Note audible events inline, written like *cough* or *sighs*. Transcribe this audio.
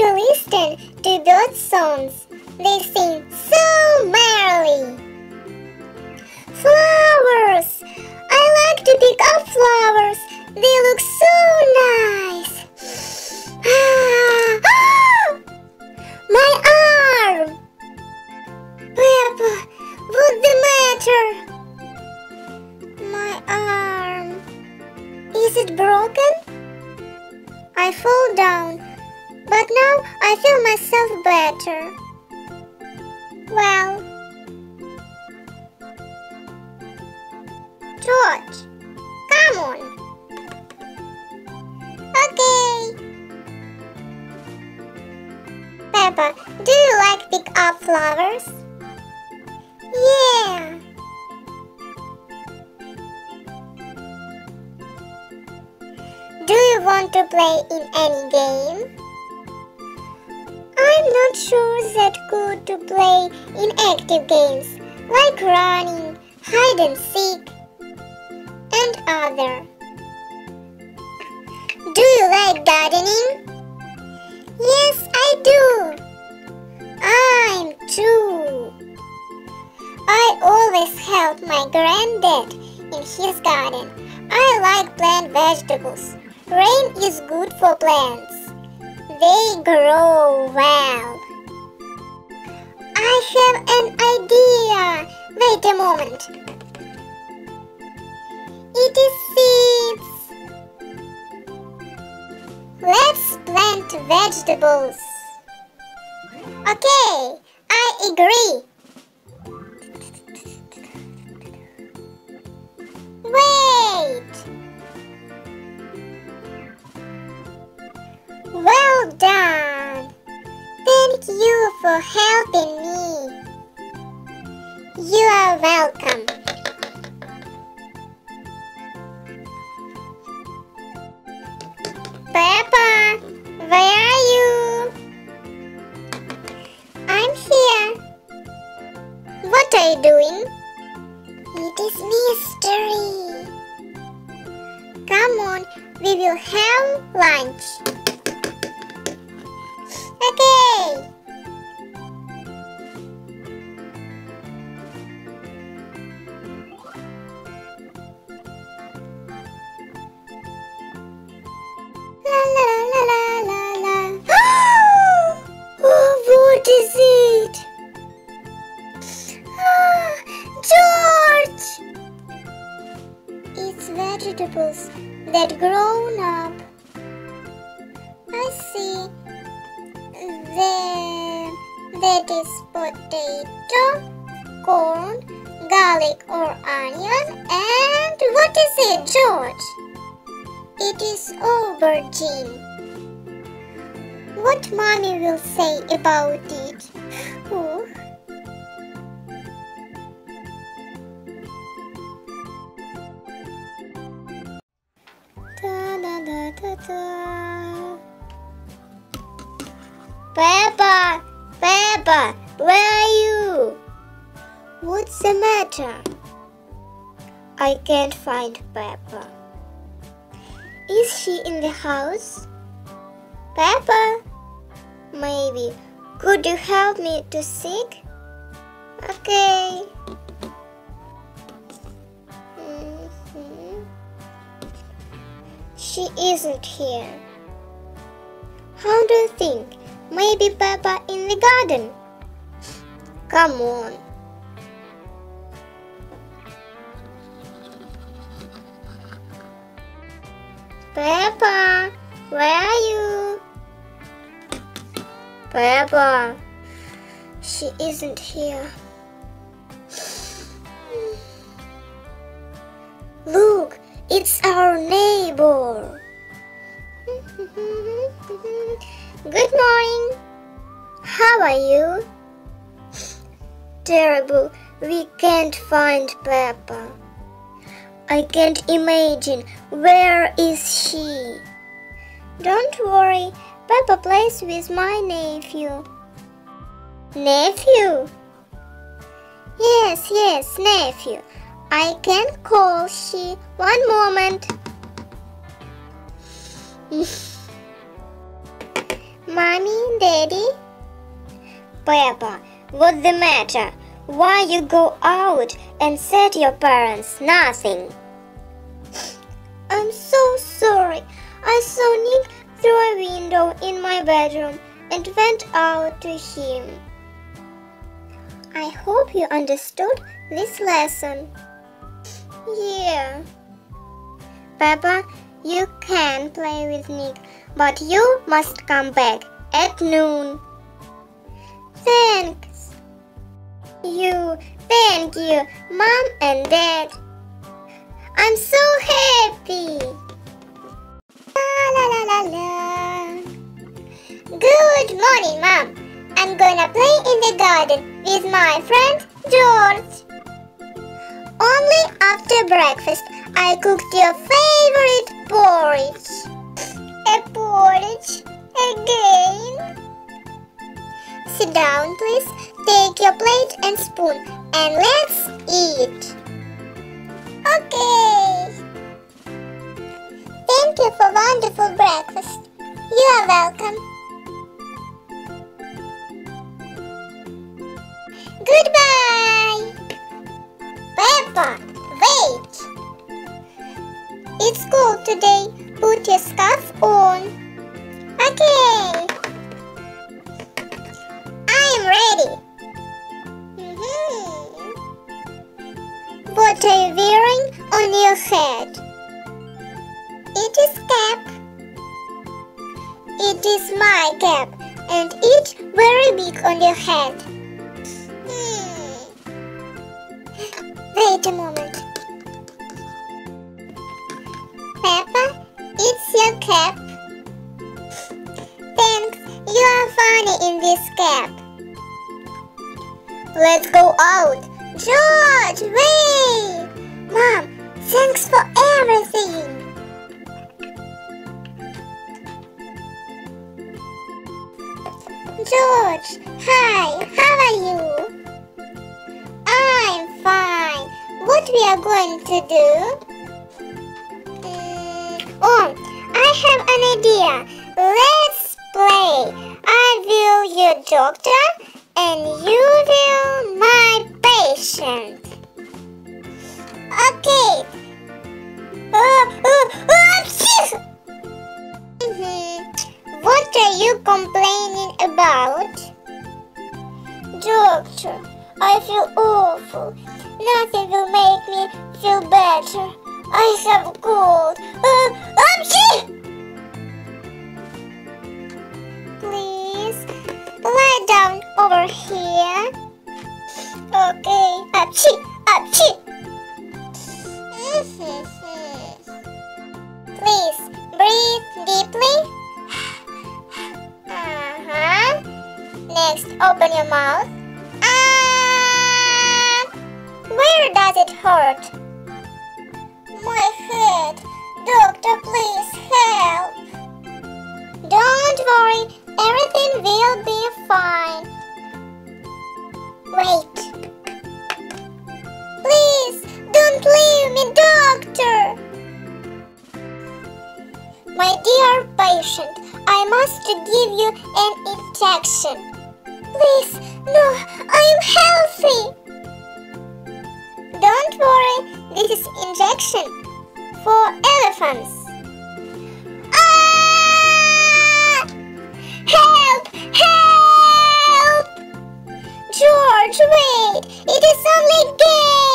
to listen to those songs. They sing so merrily. Flowers! I like to pick up flowers. They look so nice. *sighs* Ah, flowers? Yeah. Do you want to play in any game? I'm not sure that good to play in active games like running, hide and seek, and other. Do you like gardening? Yes, I do. Too. I always help my granddad in his garden. I like plant vegetables. Rain is good for plants. They grow well. I have an idea. Wait a moment. It is seeds. Let's plant vegetables. Okay, agree. Wait. Well done. Thank you for helping me. You are welcome. What are you doing? It is mystery. Come on, we will have lunch. Okay. That grown up. I see. There, that is potato, corn, garlic or onion, and what is it, George? It is aubergine. What mommy will say about it? Da, da, da, da. Peppa! Peppa! Where are you? What's the matter? I can't find Peppa. Is she in the house? Peppa? Maybe. Could you help me to seek? Okay. She isn't here. How do you think? Maybe Peppa in the garden? Come on. Peppa, where are you? Peppa, she isn't here. Look, it's our neighbor. Good morning. How are you? Terrible. We can't find Peppa. I can't imagine where is she. Don't worry. Peppa plays with my nephew. Nephew? Yes, yes, nephew. I can call she. One moment. *laughs* Mommy, Daddy. Peppa, what's the matter? Why you go out and said your parents nothing? I'm so sorry. I saw Nick through a window in my bedroom and went out to him. I hope you understood this lesson. Yeah. Peppa, you can play with Nick, but you must come back at noon. Thanks. You, thank you, Mom and Dad. I'm so happy. La la la la. Good morning, Mom. I'm gonna play in the garden with my friend George. Only after breakfast I cooked your favorite porridge. A porridge again. Sit down, please. Take your plate and spoon and let's eat. Okay. Thank you for wonderful breakfast. You are welcome. Goodbye. Peppa, wait. It's cold today. Put your scarf on. Okay. I am ready. Mhm. What are you wearing on your head? It is cap. It is my cap and it's very big on your head. Hmm. Wait a moment. Funny in this cap. Let's go out. George, wait! Mom, thanks for everything. George, hi, how are you? I'm fine. What we are going to do? Mm, oh, I have an idea. Let's play. I will your doctor and you will my patient. Okay. Uh, uh. What are you complaining about? Doctor, I feel awful. Nothing will make me feel better. I have a cold. Uh! Please, lie down over here. Okay, achoo, achoo. *laughs* Please, breathe deeply. Uh-huh. Next, open your mouth. Ah! Where does it hurt? My head. Doctor, please help. Don't worry, everything will be fine. Wait. Please, don't leave me, doctor. My dear patient, I must give you an injection. Please, no, I am healthy. Don't worry, this is injection for elephants. It is only game.